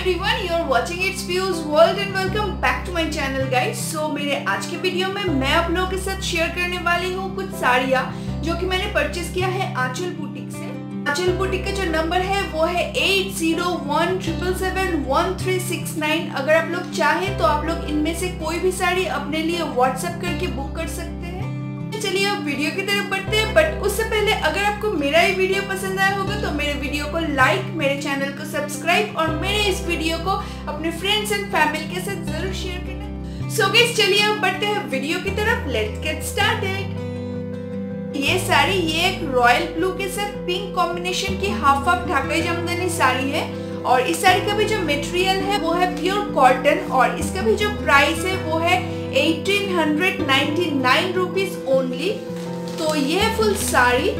everyone, you're watching It's Views World and welcome back to my channel guys. So मेरे आज के video में मैं आप लोगों के साथ शेयर करने वाली हूँ कुछ साड़ियाँ जो कि मैंने परचेस किया है आंचल बुटीक से। आंचल बुटीक का जो नंबर है वो है eight zero one triple seven one three six nine अगर आप लोग चाहें तो आप लोग इनमें से कोई भी साड़ी अपने लिए व्हाट्सएप करके बुक कर सकते हैं। चलिए अब वीडियो की तरफ़ बढ़ते अगर आपको मेरा ये वीडियो पसंद आया होगा तो मेरे वीडियो को लाइक मेरे चैनल को सब्सक्राइब और मेरे इस वीडियो को अपने फ्रेंड्स एंड फैमिली के साथ ज़रूर शेयर करना। सो so चलिए अब बढ़ते हैं वीडियो की तरफ़। लेट्स गेट स्टार्टेड ये साड़ी, ये एक रॉयल ब्लू के साथ पिंक कॉम्बिनेशन की हाफ़ हाफ़ ढाकाई जमदानी साड़ी है। और इस साड़ी का भी जो मटेरियल है, वो है प्योर कॉटन और इसका भी जो प्राइस है, वो है एटीन हंड्रेड ओनली तो ये है फुल साड़ी।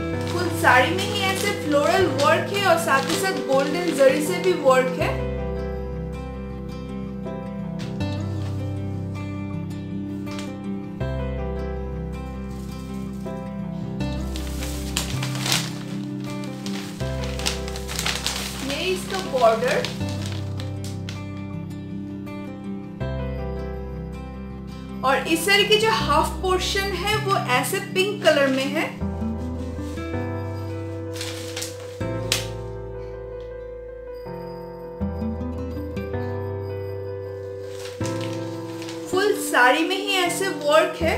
साड़ी में ही ऐसे फ्लोरल वर्क है और साथ ही साथ गोल्डन जरी से भी वर्क है। ये इसका बॉर्डर और इस साड़ी की जो हाफ़ पोर्शन है, वो ऐसे पिंक कलर में है। साड़ी में ही ऐसे वर्क है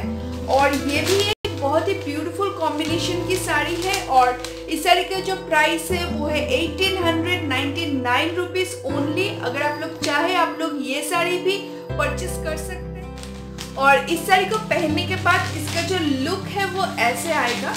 और ये भी एक बहुत ही ब्यूटीफुल कॉम्बिनेशन की साड़ी है और इस साड़ी का जो प्राइस है वो है eighteen hundred ninety nine rupees only अगर आप लोग चाहे, आप लोग ये साड़ी भी परचेस कर सकते हैं। और इस साड़ी को पहनने के बाद इसका जो लुक है वो ऐसे आएगा।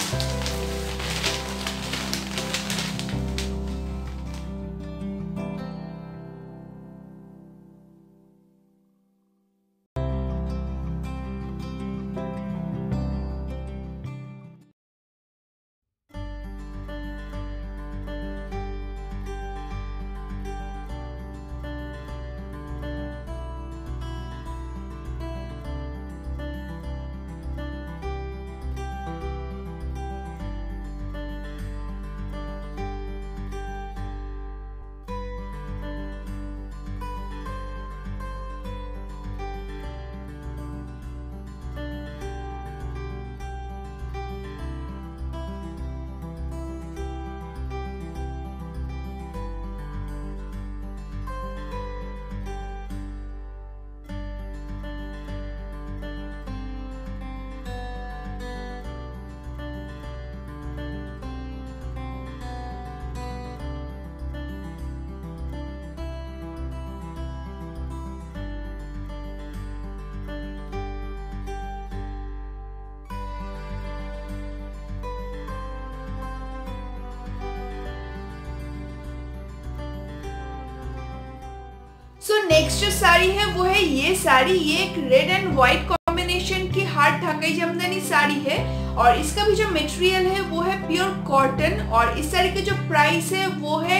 सो नेक्स्ट जो साड़ी है, वो है ये साड़ी। ये एक रेड एंड व्हाइट कॉम्बिनेशन की हार्ड ढाकाई जमदानी साड़ी है। और इसका भी जो मटेरियल है, वो है प्योर कॉटन और इस साड़ी का जो प्राइस है, वो है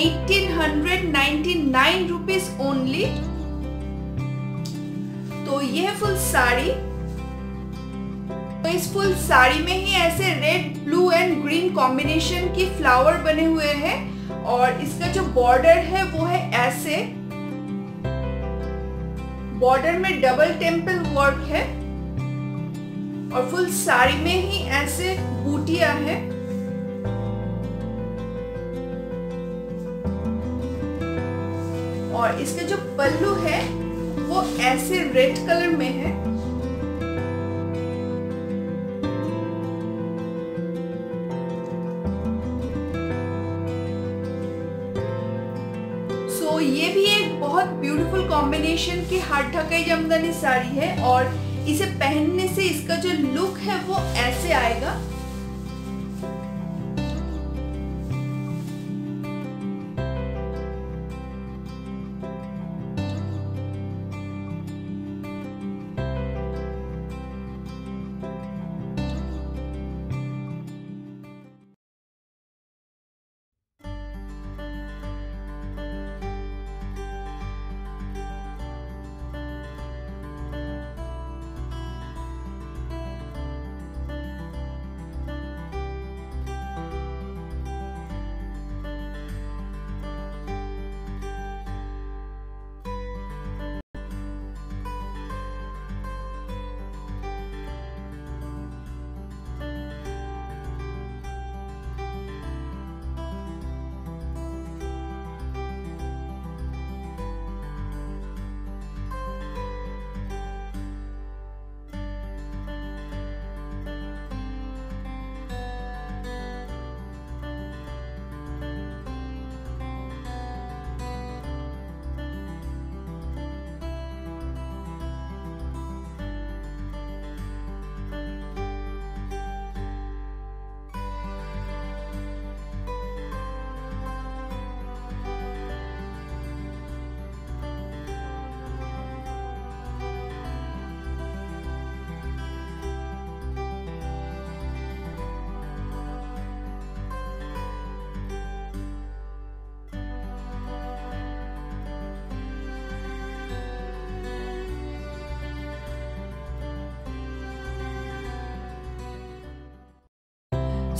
eighteen hundred ninety nine rupees only तो ये है फुल साड़ी। तो इस फुल साड़ी में ही ऐसे red blue and green combination की फ्लावर बने हुए हैं। और इसका जो बॉर्डर है, वो है ऐसे। बॉर्डर में डबल टेंपल वर्क है। और फुल साड़ी में ही ऐसे बूटिया है। और इसके जो पल्लू है, वो ऐसे रेड कलर में है। ये भी एक बहुत ब्यूटीफुल कॉम्बिनेशन की हाथ ढकाई जमदनी साड़ी है और इसे पहनने से इसका जो लुक है वो ऐसे आएगा।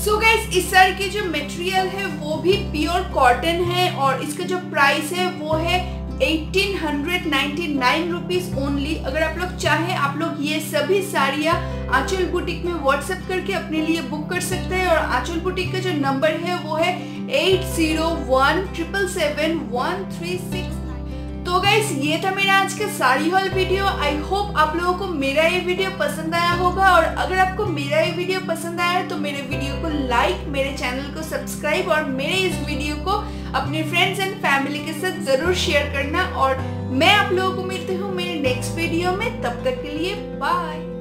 सो so गाइस इस साड़ी की जो मटेरियल है, वो भी प्योर कॉटन है और इसका जो प्राइस है, वो है eighteen hundred ninety nine rupees only अगर आप लोग चाहे, आप लोग ये सभी साड़ियाँ आंचल बुटीक में व्हाट्सएप करके अपने लिए बुक कर सकते हैं और आंचल बुटीक का जो नंबर है, वो है eight zero one triple seven one three six तो गाइस ये था मेरा आज का sari haul video I hope आप लोगों को मेरा ये वीडियो पसंद आया होगा और अगर आपको मेरा ये वीडियो पसंद आया है तो मेरे वीडियो को लाइक मेरे चैनल को सब्सक्राइब और मेरे इस वीडियो को अपने फ्रेंड्स एंड फैमिली के साथ ज़रूर शेयर करना. और मैं आप लोगों को मिलती हूँ मेरे नेक्स्ट वीडियो में. तब तक के लिए बाय